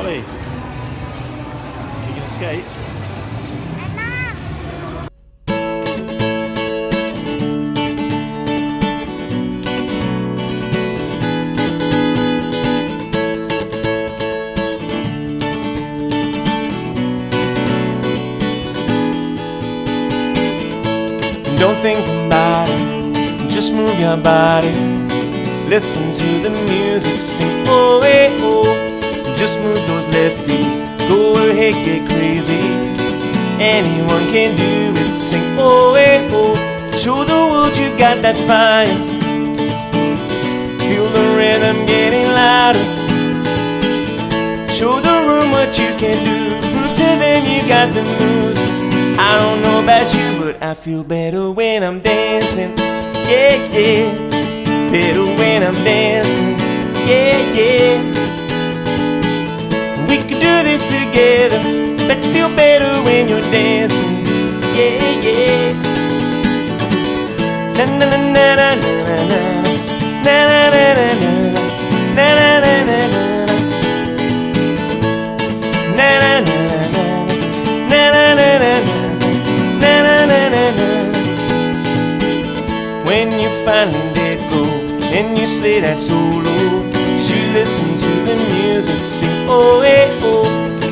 You. Don't think about it, just move your body. Listen to the music, sing oh hey oh. Just move those left feet, go ahead, get crazy. Anyone can do it, sing oh hey oh. Show the world you got that fire. Feel the rhythm getting louder. Show the room what you can do. Prove to them you got the moves. I don't know about you, but I feel better when I'm dancing. Yeah, yeah. Better when I'm dancing. Yeah, yeah. Feel better when you're dancing. Yeah, yeah. Na na na na na na na na na na na na na na na na When you finally let go and you slay that solo You listen to the music, sing oh hey oh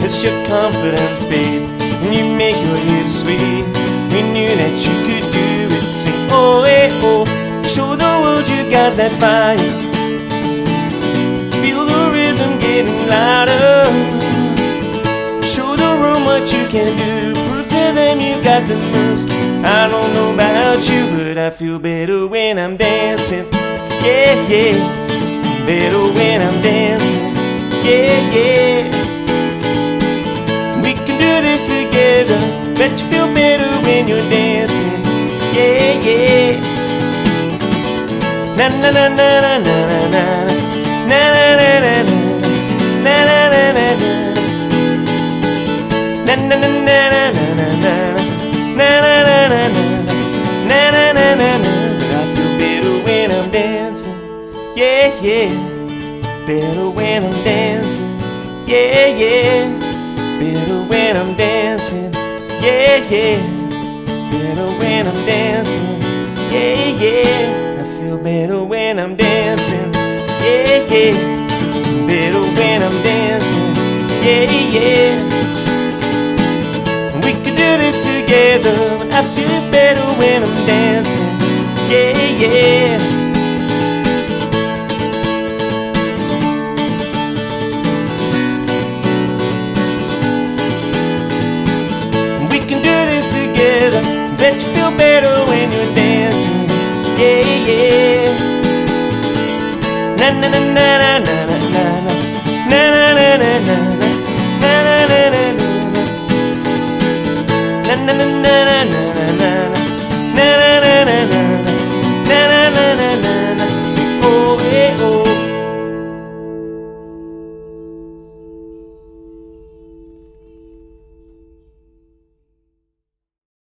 Cause you're confident babe And you make your hips sway We knew that you could do it, sing oh hey oh Show the world you got that fire Feel the rhythm getting louder Show the room what you can do. Prove to them you got the moves. I don't know about you, but I feel better when I'm dancing. Yeah, yeah. Better when I'm dancing. Yeah, yeah. But I feel better when I'm dancing Yeah, yeah Better when I'm dancing Yeah, yeah Better when I'm dancing Yeah, yeah Better when I'm dancing Yeah, yeah better when I'm dancing. Yeah, yeah. Better when I'm dancing. Yeah, yeah na na na na